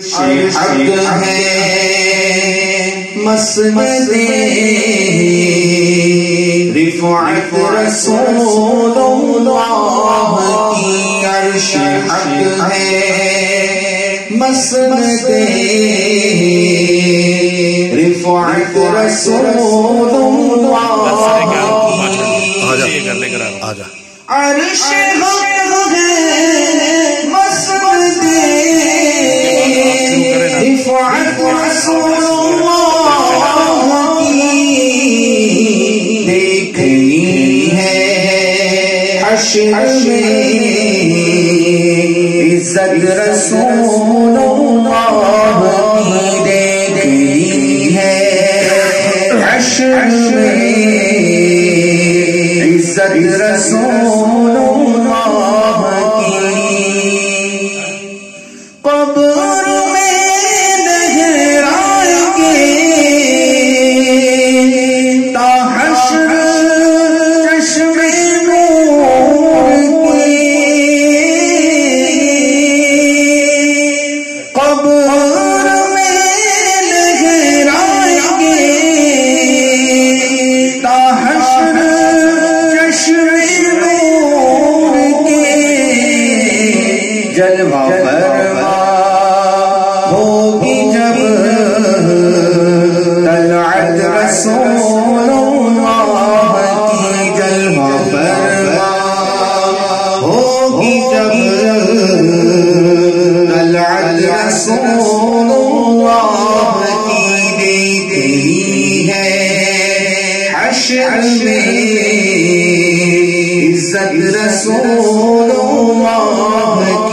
حق ہے مسند رفعت رسول اللہ کی عرش حق ہے مسند رفعت رسول اللہ کی عرش حق ہے۔ رسول اللہ کی دیکھنی ہے۔ حشر میں عزت رسول ہوگی جب طلعت رسول اللہ کی دیکھنی ہے حشر میں عزت رسول اللہ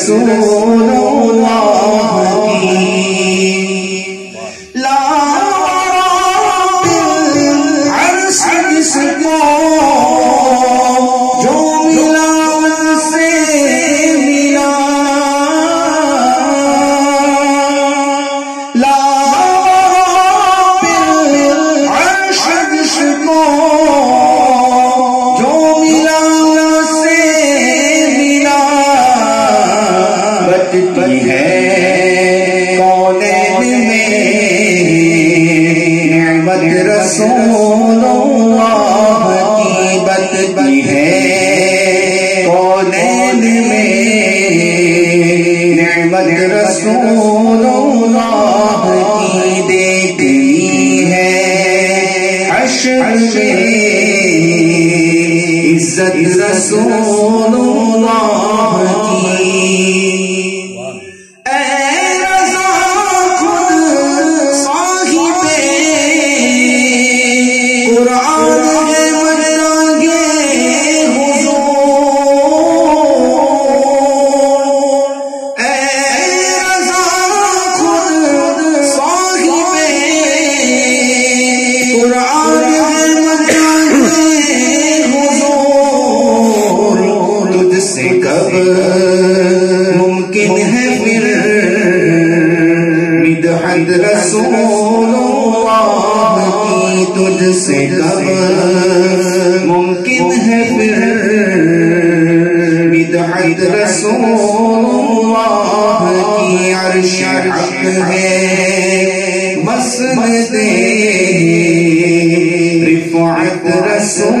رسول بتتی ہے۔ کونین میں نعمت رسول اللہ کی بتتی ہے۔ کونین میں نعمت رسول اللہ کی دیتی ہے۔ حشر میں عزت رسول اللہ کی مدحت رسول اللہ کی تجھ سے کب ممکن ہے پھر مدحت رسول اللہ کی عرش حق ہے مسند رفعت رسول